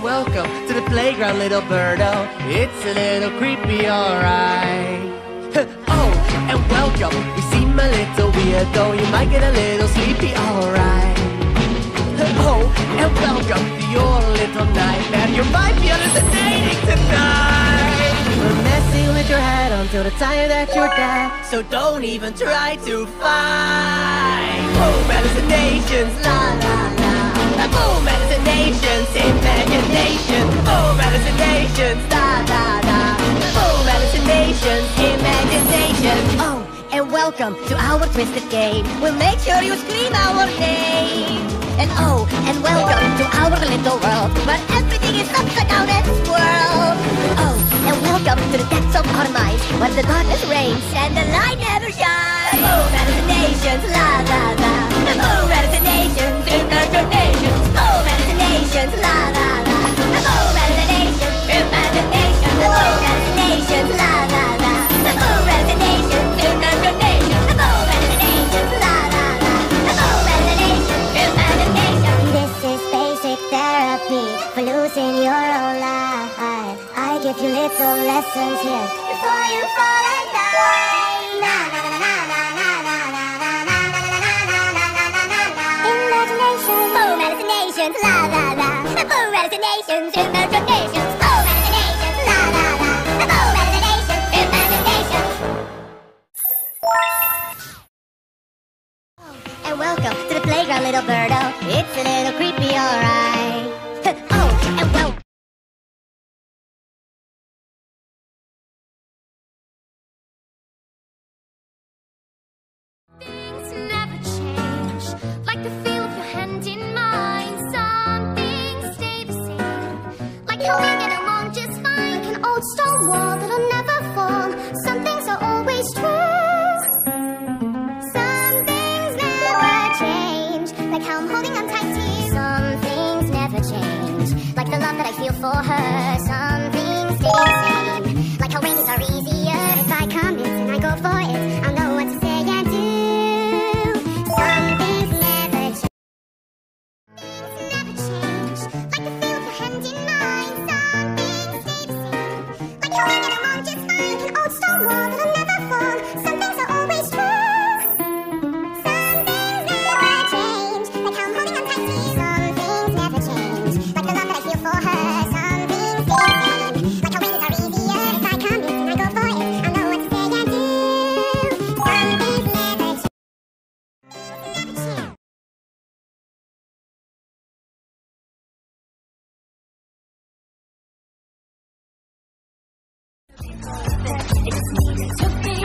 welcome to the playground, little birdo. It's a little creepy, alright. oh, and welcome. You seem a little weird, though you might get a little sleepy, alright. oh, and welcome to your little nightmare. You might be hallucinating tonight. We're messing with your head until the time that you're dead. So don't even try to fight. Oh, hallucinations, la la la. Hallucinations, imagination. Hallucinations, da da da. Hallucinations, imagination. Oh, and welcome to our twisted game. We'll make sure you scream our name. And oh, and welcome to our little world where everything is upside down and swirled. Oh, and welcome to the depths of our minds where the darkness reigns and the lessons here before you fall and die. Na, na, na, na, na, na, na, na, na, na, na, na, na, na, na, na, na, na. Imagination. Boom, hallucinations, la la la. Boom, hallucinations, imaginations. Welcome to the playground, little birdo. For her. Some took me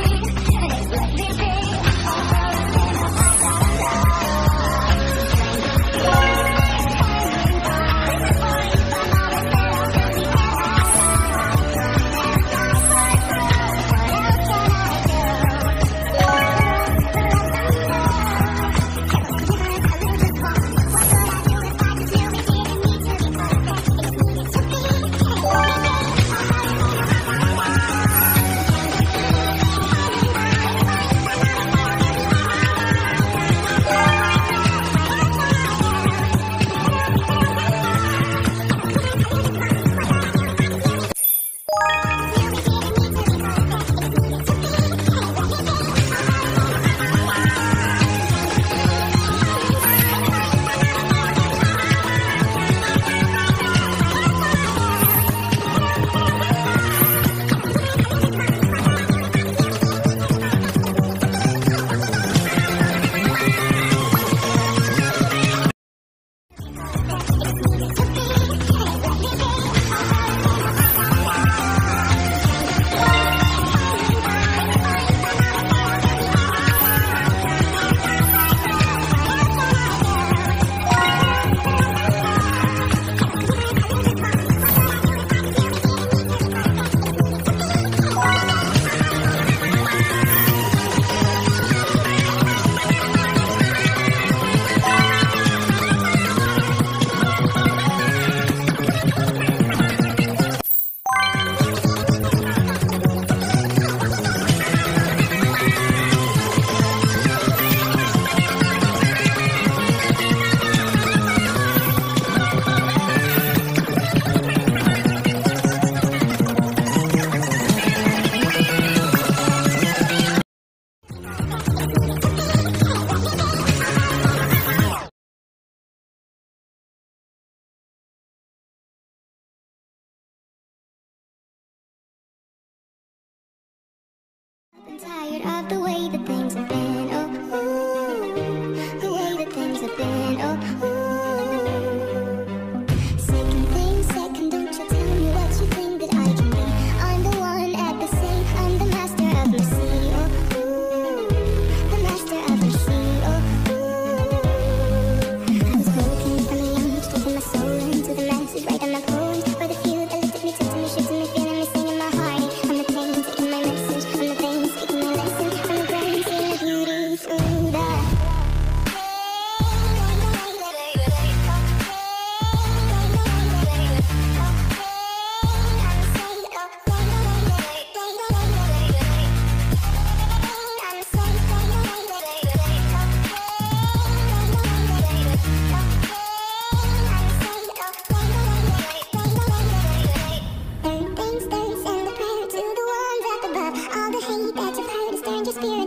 of the way that they just be